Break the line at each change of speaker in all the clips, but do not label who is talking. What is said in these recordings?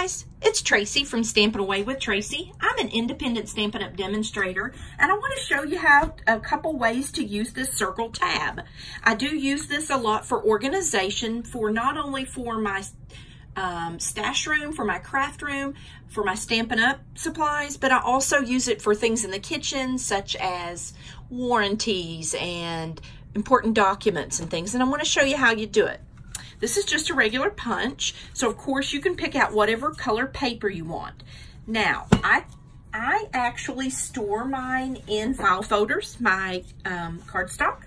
guys, it's Tracy from Stampin' Away with Tracy. I'm an independent Stampin' Up! demonstrator, and I want to show you how a couple ways to use this circle tab. I do use this a lot for organization, for not only for my um, stash room, for my craft room, for my Stampin' Up! supplies, but I also use it for things in the kitchen, such as warranties and important documents and things, and I want to show you how you do it. This is just a regular punch. So of course you can pick out whatever color paper you want. Now, I I actually store mine in file folders, my um, cardstock.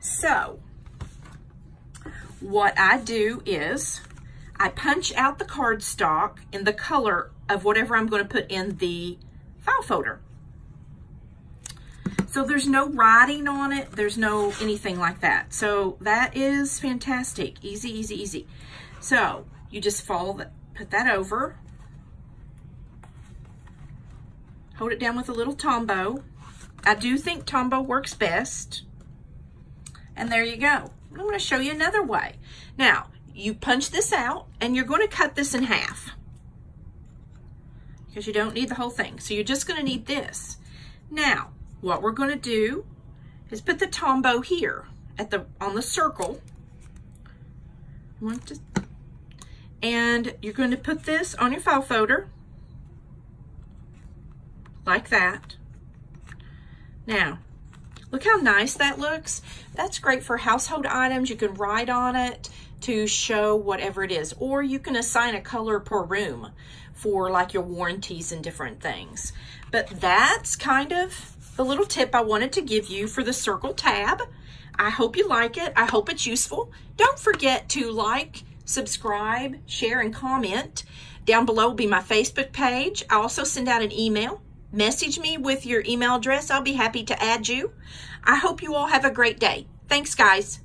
So, what I do is I punch out the cardstock in the color of whatever I'm going to put in the file folder. So there's no writing on it. There's no anything like that. So that is fantastic. Easy, easy, easy. So you just follow that, put that over. Hold it down with a little Tombow. I do think Tombow works best. And there you go. I'm going to show you another way. Now, you punch this out and you're going to cut this in half because you don't need the whole thing. So you're just going to need this. Now, what we're going to do is put the Tombow here at the on the circle. To, and you're going to put this on your file folder like that. Now, look how nice that looks. That's great for household items. You can write on it to show whatever it is, or you can assign a color per room for like your warranties and different things. But that's kind of the little tip I wanted to give you for the circle tab. I hope you like it. I hope it's useful. Don't forget to like, subscribe, share, and comment. Down below will be my Facebook page. I also send out an email. Message me with your email address. I'll be happy to add you. I hope you all have a great day. Thanks, guys.